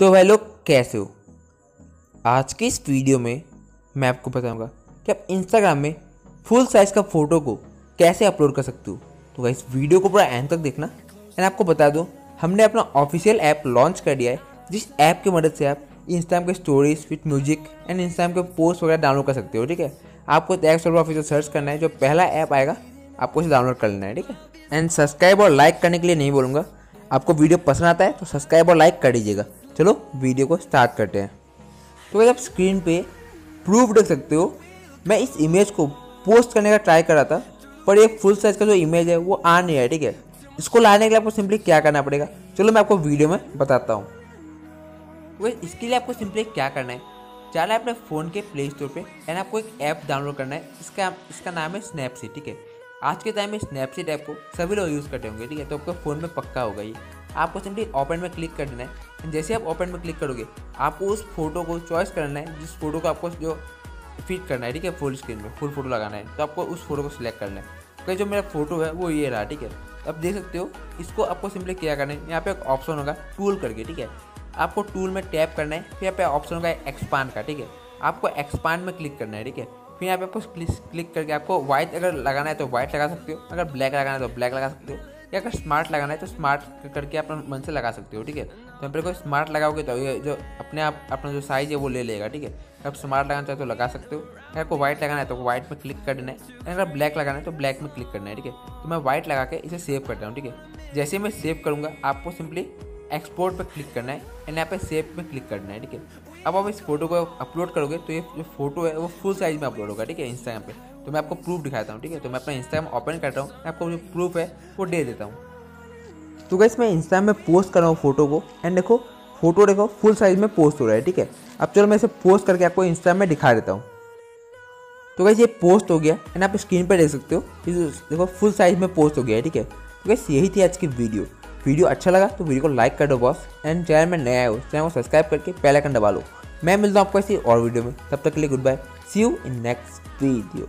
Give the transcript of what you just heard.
तो वह लोग कैसे हो? आज के इस वीडियो में मैं आपको बताऊँगा कि आप इंस्टाग्राम में फुल साइज़ का फ़ोटो को कैसे अपलोड कर सकते हो। तो इस वीडियो को पूरा एंड तक देखना। एंड आपको बता दूँ, हमने अपना ऑफिशियल ऐप लॉन्च कर दिया है, जिस ऐप की मदद से आप इंस्टाग्राम के stories with music and Instagram के पोस्ट वगैरह डाउनलोड कर सकते हो, ठीक है? आपको टैग सोल्वर ऑफिशियल सर्च करना है, जो पहला ऐप आएगा, आपको इसे डाउनलोड कर लेना है, ठीक है? एंड सब्सक्राइब और लाइक करने के लिए नहीं बोलूँगा। आपको वीडियो पसंद आता है तो सब्सक्राइब और लाइक कर दीजिएगा। चलो वीडियो को स्टार्ट करते हैं। तो भाई, आप स्क्रीन पे प्रूफ देख सकते हो। मैं इस इमेज को पोस्ट करने का ट्राई कर रहा था, पर ये फुल साइज़ का जो इमेज है, वो आ नहीं है, ठीक है? इसको लाने के लिए आपको सिंपली क्या करना पड़ेगा? चलो, मैं आपको वीडियो में बताता हूँ। तो इसके लिए आपको सिंपली क्या करना है? जाना है अपने फ़ोन के प्ले स्टोर पर एंड आपको एक ऐप डाउनलोड करना है। इसका इसका नाम है स्नैपसीड ठीक है? आज के टाइम में स्नैपसीड ऐप को सभी लोग यूज़ करते होंगे, ठीक है? तो आपके फ़ोन में पक्का होगा ये। आपको सिंपली ओपन में क्लिक कर देना है। जैसे आप ओपन में क्लिक करोगे, आपको उस फ़ोटो को चॉइस करना है, जिस फ़ोटो को आपको जो फिट करना है, ठीक है फुल स्क्रीन में फुल फ़ोटो लगाना है तो आपको उस फ़ोटो को सिलेक्ट करना है। क्योंकि जो मेरा फ़ोटो है, वो ये रहा, ठीक है। आप देख सकते हो, इसको आपको सिंपली क्या करना है, यहाँ पे एक ऑप्शन होगा टूल करके, ठीक है। आपको टूल में टैप करना है, फिर यहाँ पे ऑप्शन होगा एक्सपांड का, ठीक है। आपको एक्सपांड में क्लिक करना है, ठीक है। फिर यहाँ पे आपको क्लिक करके आपको व्हाइट अगर लगाना है तो व्हाइट लगा सकते हो, अगर ब्लैक लगाना है तो ब्लैक लगा सकते हो। या अगर स्मार्ट लगाना है तो स्मार्ट करके अपना मन से लगा सकते हो, ठीक है? तो यहाँ पर कोई स्मार्ट लगाओगे तो ये जो अपने आप, अपना जो साइज़ है वो ले लेगा, ठीक है? आप स्मार्ट लगाना चाहते हो तो लगा सकते हो। अगर आपको व्हाइट लगाना है तो व्हाइट में क्लिक कर देना है। अगर ब्लैक लगाना है तो ब्लैक में क्लिक करना है, ठीक है? तो मैं व्हाइट लगा के इसे सेव करता हूँ, ठीक है? जैसे मैं सेव करूँगा, आपको सिंपली एक्सपोर्ट पर क्लिक करना है एंड यहाँ पे सेव में क्लिक करना है, ठीक है? अब आप इस फ़ोटो को अपलोड करोगे तो ये जो फ़ोटो है वो फुल साइज़ में अपलोड होगा, ठीक है? इंस्टाग्राम पे। तो मैं आपको प्रूफ दिखाता हूँ, ठीक है? तो मैं अपना इंस्टाग्राम ओपन करता हूँ, मैं आपको जो प्रूफ है, वो दे देता हूँ। तो गैस मैं इंस्टाग्राम में पोस्ट कर रहा हूँ फ़ोटो को एंड देखो फ़ोटो देखो फुल साइज़ में पोस्ट हो रहा है, ठीक है? अब चलो मैं इसे पोस्ट करके आपको इंस्टाग्राम में दिखा देता हूँ। तो गैस ये पोस्ट हो गया एंड आप स्क्रीन पर देख सकते हो देखो फुल साइज़ में पोस्ट हो गया है, ठीक है? तो गैस यही थी आज की वीडियो वीडियो अच्छा लगा तो वीडियो को लाइक कर दो बॉस एंड चैनल में नया हो चैनल को सब्सक्राइब करके पहले आइकन दबा लो। मैं मिलता हूँ आपको ऐसी और वीडियो में, तब तक के लिए goodbye see you in next video